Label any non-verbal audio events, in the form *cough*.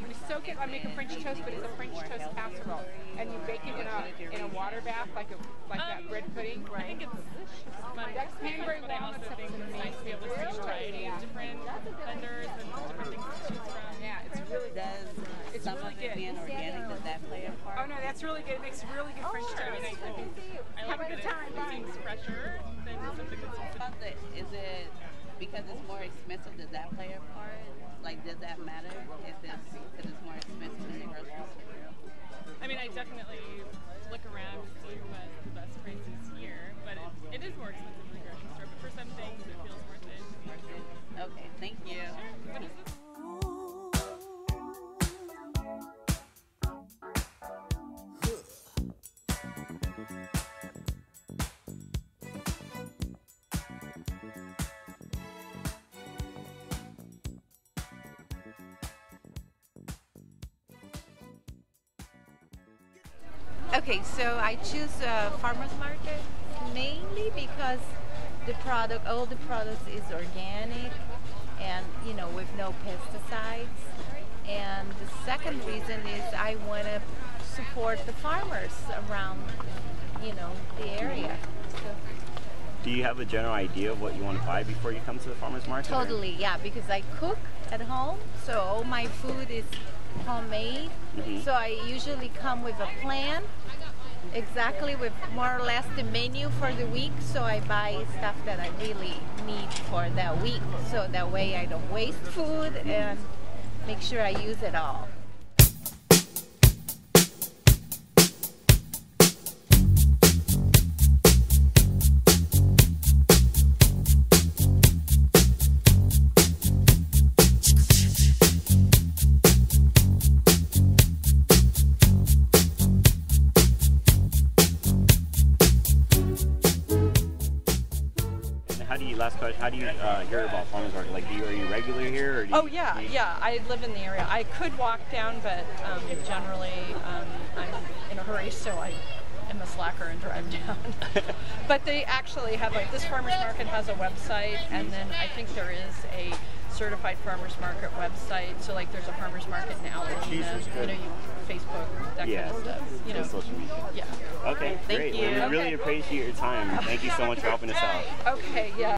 you soak it. I make a French toast, but it's a French toast casserole, and you bake it in a in a water bath like a like that Um, bread pudding. I think it's fun. That's cranberry but I also think it's nice to be able to see a variety of different vendors and different things to choose from. Yeah, it's really Does It's some really of it good. being organic, does that play a part? Oh no, that's really good. It makes really good French Sure, I toast. mean, I, I Have a good time, it seems fresher than something that's Is it because it's more expensive? Does that play a part? Like, does that matter if it's because it's more expensive than the grocery store? I mean, I definitely look around to see what the best price Okay, so I choose uh, farmers market mainly because the product, all the products is organic and you know with no pesticides. And the second reason is I want to support the farmers around, you know, the area. So, Do you have a general idea of what you want to buy before you come to the farmer's market? or- totally, yeah, because I cook at home, so all my food is homemade. Mhm. So I usually come with a plan, exactly with more or less the menu for the week. So I buy stuff that I really need for that week. So that way I don't waste food and make sure I use it all. You uh, hear about farmer's market? Like, do you, are you regular here? Or do Oh you, yeah, you- yeah. I live in the area. I could walk down, but um, generally um, I'm in a hurry, so I am a slacker and drive *laughs* down. *laughs* but they actually have like this farmers market has a website, and then I think there is a certified farmers market website. So like there's a farmers market now. that you Jesus, know, you know, you Facebook, that Yeah. kind of stuff. You know, social media. yeah. Okay, Thank great. you. Well, we really appreciate your time. Thank you so much for helping us out. Okay, yeah.